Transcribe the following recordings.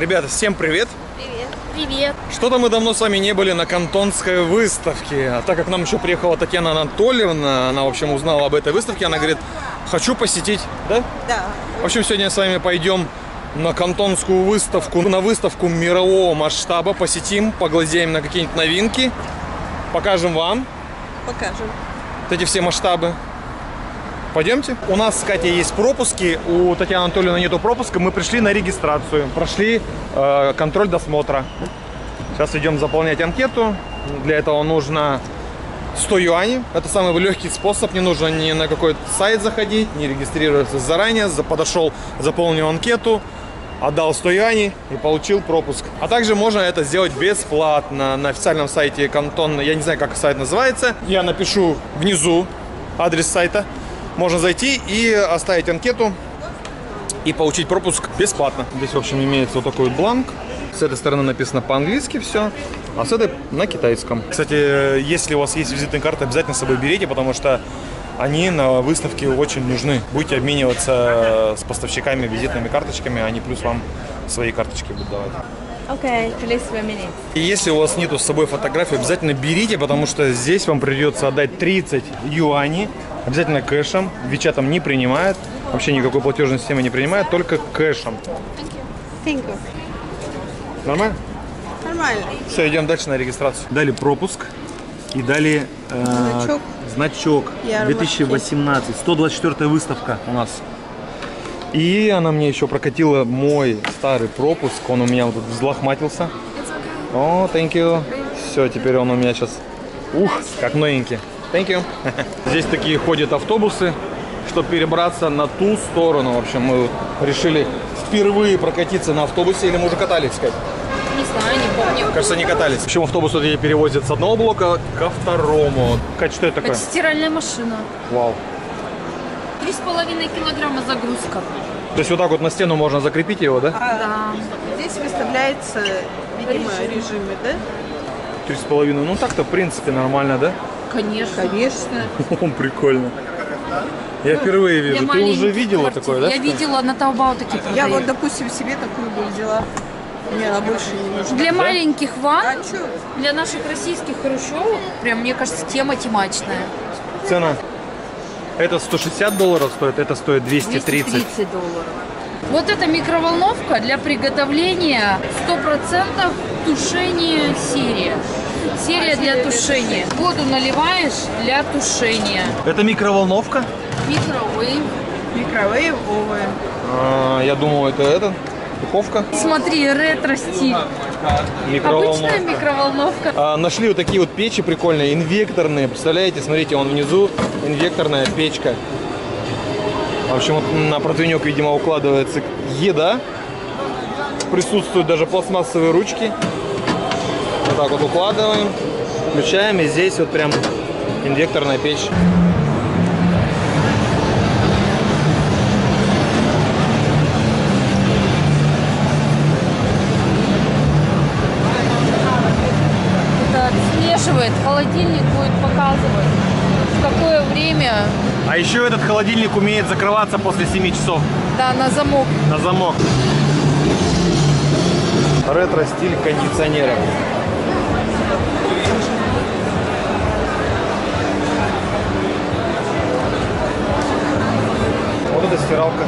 Ребята, всем привет! Привет. Привет. Что-то мы давно с вами не были на кантонской выставке. А так как нам еще приехала Татьяна Анатольевна, она, в общем, узнала об этой выставке, она говорит, хочу посетить, да? Да. В общем, сегодня с вами пойдем на кантонскую выставку, на выставку мирового масштаба, посетим, поглазеем на какие-нибудь новинки, покажем вам Покажем. вот эти все масштабы. Пойдемте. У нас с Катей есть пропуски, у Татьяны Анатольевны нету пропуска. Мы пришли на регистрацию, прошли э, контроль досмотра. Сейчас идем заполнять анкету. Для этого нужно 100 юаней. Это самый легкий способ. Не нужно ни на какой сайт заходить, не регистрироваться заранее. За- Подошел, заполнил анкету, отдал 100 юаней и получил пропуск. А также можно это сделать бесплатно на официальном сайте Кантон. Я не знаю, как сайт называется. Я напишу внизу адрес сайта. Можно зайти и оставить анкету и получить пропуск бесплатно. Здесь, в общем, имеется вот такой вот бланк. С этой стороны написано по-английски все, а с этой на китайском. Кстати, если у вас есть визитные карты, обязательно с собой берите, потому что они на выставке очень нужны. Будете обмениваться с поставщиками визитными карточками, они плюс вам свои карточки будут давать. Okay, please a minute. И если у вас нету с собой фотографии, обязательно берите, потому что здесь вам придется отдать 30 юаней, обязательно кэшем. Вичатом не принимает, вообще никакой платежной системы не принимает, только кэшем. Thank you. Нормально? Нормально. Все, идем дальше на регистрацию. Дали пропуск и дали э, Значок. значок Ярмарки. 2018, 124 выставка у нас. И она мне еще прокатила мой старый пропуск, он у меня вот тут взлохматился. О, thank you. Все, теперь он у меня сейчас, ух, как новенький. Thank you. Здесь такие ходят автобусы, чтобы перебраться на ту сторону. В общем, мы решили впервые прокатиться на автобусе, или мы уже катались, сказать? Не знаю, не помню. Кажется, не катались. В общем, автобус вот эти перевозят с одного блока ко второму. Кать, что это такое? Это стиральная машина. Вау. Три с половиной килограмма загрузка. То есть вот так вот на стену можно закрепить его, да? Да. Здесь выставляется, видимо, режимы, да? Три с половиной. Ну так-то, в принципе, нормально, да? Конечно. Конечно. О, прикольно. Я впервые Для вижу. Ты уже видела квартир. такое, да? Я видела на Таобао такие Я вот, допустим, себе такую бы взяла. Мне она больше не нужна. Для маленьких А ванн, что? для наших российских хрущевок, прям, мне кажется, тема тематичная. Цена. Это 160 долларов стоит, это стоит 230. 230 долларов. Вот эта микроволновка для приготовления 100% тушения серия. Серия для тушения. Воду наливаешь для тушения. Это микроволновка? Микровейв. Микровейвовые. А, я думал, это это. Духовка. Смотри, ретро-стиль. Микроволновка. Обычная микроволновка. А, нашли вот такие вот печи прикольные, инвекторные. Представляете, смотрите, он внизу инвекторная печка. В общем, вот на противнек, видимо, укладывается еда. Присутствуют даже пластмассовые ручки. Вот так вот укладываем, включаем, и здесь вот прям инвекторная печь. Это отслеживает, холодильник будет показывать, в какое время, А еще этот холодильник умеет закрываться после 7 часов да, на замок. на замок. Ретро-стиль кондиционера. Вот это стиралка.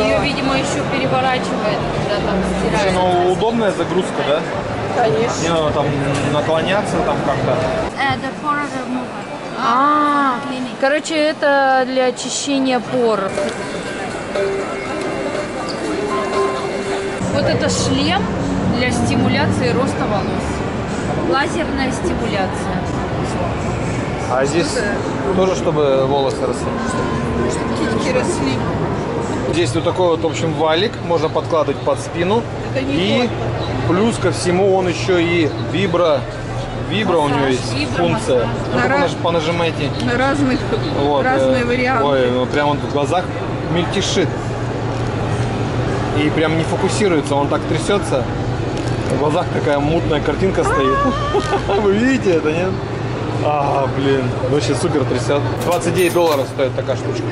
Ее, видимо, еще переворачивает, когда там стирает. Ну, удобная загрузка, да? Конечно. Не надо там наклоняться там как-то. А, короче, это для очищения пор. Вот это шлем для стимуляции роста волос. Лазерная стимуляция. А здесь тоже, чтобы волосы росли. Китики росли. Здесь вот такой вот, в общем, валик. Можно подкладывать под спину. И плюс ко всему он еще и вибро. Вибро у него есть вибро, функция. Ну, На раз- наж- понажимайте. На разных, Вот, разные э, варианты. Ой, ну прям он в глазах мельтешит. И прям не фокусируется, он так трясется. В глазах такая мутная картинка стоит. Вы видите это, нет? А, блин, вообще супер трясет. 29 долларов стоит такая штучка.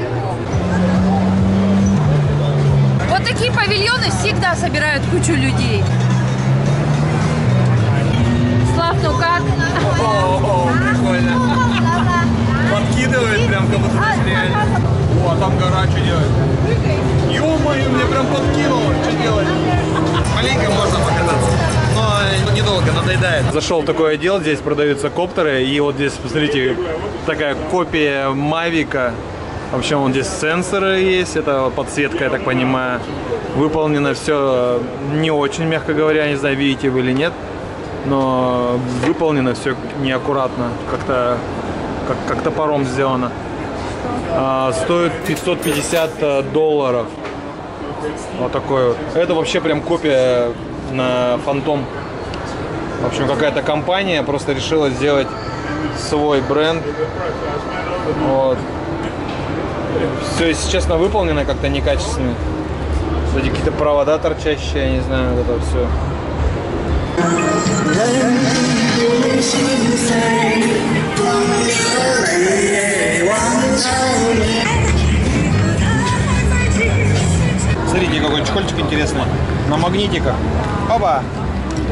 Вот такие павильоны всегда собирают кучу людей. Слав, ну как? О, прикольно. Подкидывает прям как будто реально. О, а там гора что делает? Ё-моё, мне прям подкинуло. Что делать? Маленько можно покататься. Но недолго, надоедает. Зашел в такой отдел, здесь продаются коптеры. И вот здесь, посмотрите, такая копия Мавика. В общем, вот здесь сенсоры есть, это подсветка, я так понимаю. Выполнено все не очень, мягко говоря, не знаю, видите вы или нет. Но выполнено все неаккуратно, как-то как, как топором сделано. А, стоит 550 э, долларов. Вот такой вот. Это вообще прям копия на фантом. В общем, какая-то компания просто решила сделать свой бренд. Вот. Все, если честно, выполнено как-то некачественно. Кстати, какие-то провода торчащие, я не знаю, вот это все. Смотрите, какой чехольчик интересный. На магнитиках. Оба!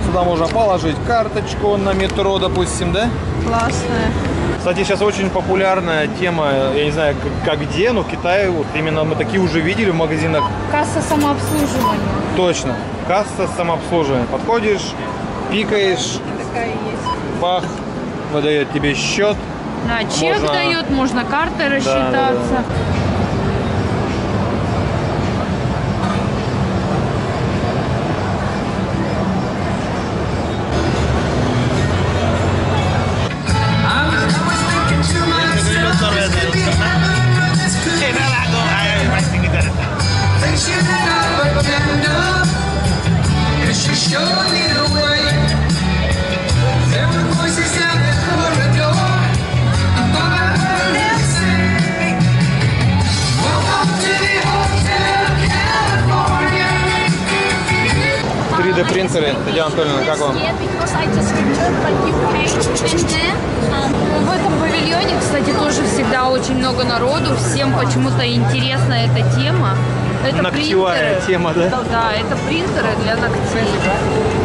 Сюда можно положить карточку на метро, допустим, да? Классная. Кстати, сейчас очень популярная тема, я не знаю, как, как где, но в Китае вот именно мы такие уже видели в магазинах. Касса самообслуживания. Точно. Касса самообслуживания. Подходишь, пикаешь, Такая есть. бах, выдает тебе счет. Да, чек Можно- дает, можно картой рассчитаться. She принтеры. Татьяна Анатольевна, как вам? В этом павильоне, кстати, тоже всегда очень много народу. Всем почему-то интересна эта тема. Это Ногтевая принтеры. тема, да? Да, это принтеры для ногтей.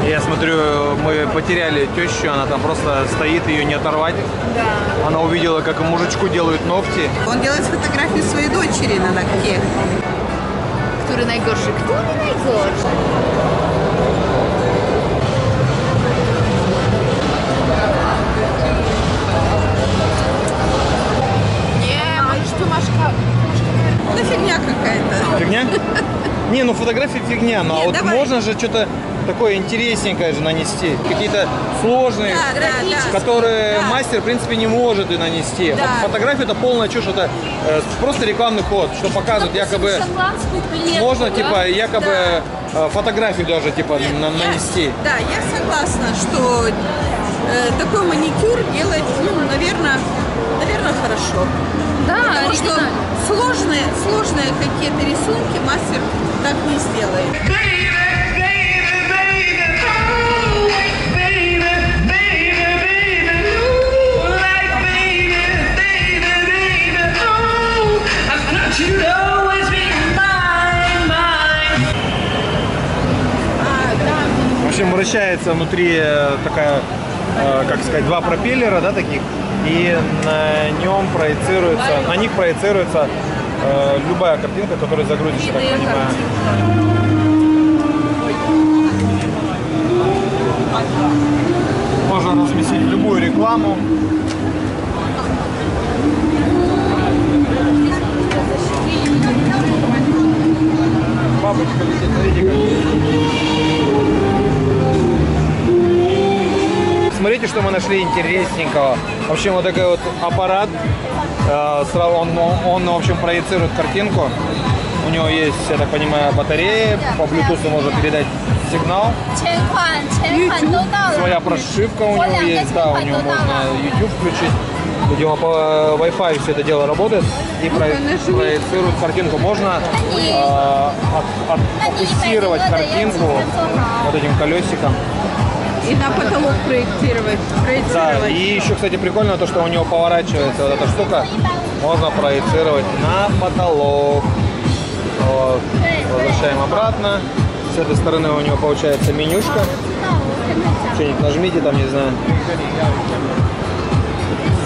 Я смотрю, мы потеряли тещу, она там просто стоит, ее не оторвать. Да. Она увидела, как мужичку делают ногти. Он делает фотографию своей дочери на ногте. Który najgorszy? Który najgorszy? Ну, фигня какая-то. Фигня? Не, ну фотография фигня, но вот давай. можно же что-то такое интересненькое же нанести. Какие-то сложные, Да, да, да. которые Да. мастер, в принципе, не может и нанести. Да. Фотография это полная чушь, это э, просто рекламный ход, что показывают якобы можно да? типа якобы э, фотографию даже типа на- Я- нанести. Да, я согласна, что э, такой маникюр делать, ну, наверное, наверное, хорошо. Да, Потому что сложные, сложные какие-то рисунки мастер так не сделает. В общем, вращается внутри э, такая, как сказать, два пропеллера, да, таких, и на нем проецируется, на них проецируется э, любая картинка, которую загрузишь, я так понимаю. Можно разместить любую рекламу. Бабочка летит, Смотрите, что мы нашли интересненького. В общем, вот такой вот аппарат. Э, он, он он в общем, проецирует картинку. У него есть, я так понимаю, батарея. По Bluetooth может передать сигнал. Своя прошивка у него есть. Да, у него можно YouTube включить. У него по э, Wi-Fi все это дело работает и проецирует картинку. Можно э, от, от, отфокусировать картинку вот этим колесиком. И на потолок проектировать. Да, проецировать. и еще, кстати, прикольно то, что у него поворачивается вот эта штука. Можно проецировать на потолок. Вот. Возвращаем обратно. С этой стороны у него получается менюшка. Что-нибудь нажмите там, не знаю.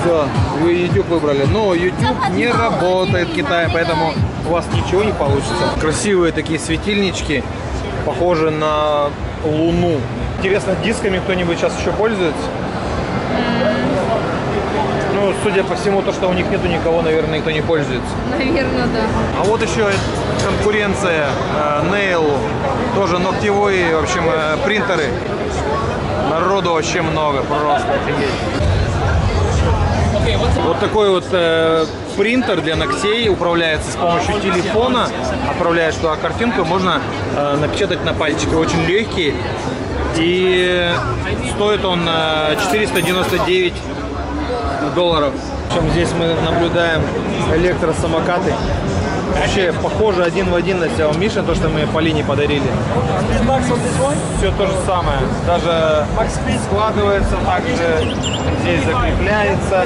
Все, вы YouTube выбрали. Но YouTube не работает в Китае, поэтому у вас ничего не получится. Красивые такие светильнички, похожи на Луну. Интересно, дисками кто-нибудь сейчас еще пользуется? Ну, судя по всему, то, что у них нету никого, наверное, никто не пользуется. Наверное, да. А вот еще конкуренция э, Nail, тоже ногтевые, в общем, э, принтеры. Народу вообще много, просто офигеть. Вот такой вот э, принтер для ногтей управляется с помощью телефона. Отправляешь туда картинку, можно э, напечатать на пальчике. Очень легкий. И стоит он э, 499 долларов. Причем здесь мы наблюдаем электросамокаты. Вообще похоже один в один на Xiaomi то, что мы Полине подарили. Все то же самое. Даже складывается также, здесь закрепляется.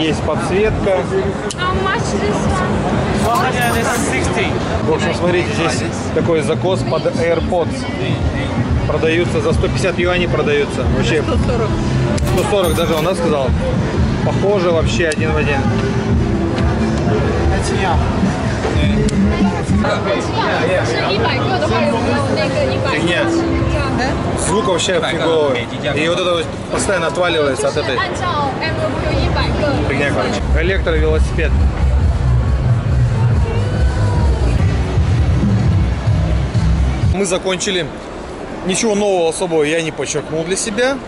Есть подсветка. В общем, смотрите, здесь такой закос под AirPods. Продаются за 150 юаней продаются. Вообще 140. 140 даже у нас сказал. Похоже вообще один в один. Это Звук вообще фиговый. И вот это вот постоянно отваливается от этой. Фигня, короче. Электровелосипед. Мы закончили. Ничего нового особого я не подчеркнул для себя.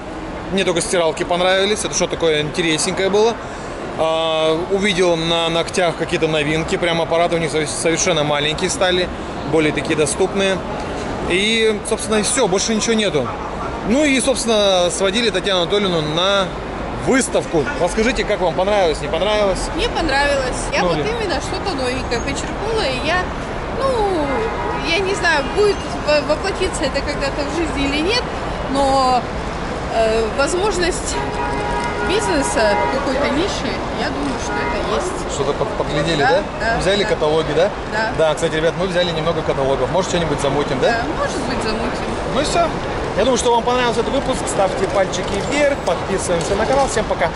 Мне только стиралки понравились. Это что такое интересненькое было. А, увидел на ногтях какие-то новинки. Прям аппараты у них сове- совершенно маленькие стали. Более такие доступные. И, собственно, и все. Больше ничего нету. Ну и, собственно, сводили Татьяну Анатольевну на выставку. Расскажите, как вам понравилось, не понравилось? Мне понравилось. Я Ну, вот ли- именно что-то новенькое почерпнула, и я, ну, я не знаю, будет во- воплотиться это когда-то в жизни или нет, но э, возможность бизнеса какой-то нише, я думаю, что это есть. Что-то подглядели, да? Да, да, взяли да. каталоги, да? Да. Да, кстати, ребят, мы взяли немного каталогов. Может, что-нибудь замутим, да? Да, может быть, замутим. Ну и все. Я думаю, что вам понравился этот выпуск. Ставьте пальчики вверх, подписываемся на канал. Всем пока.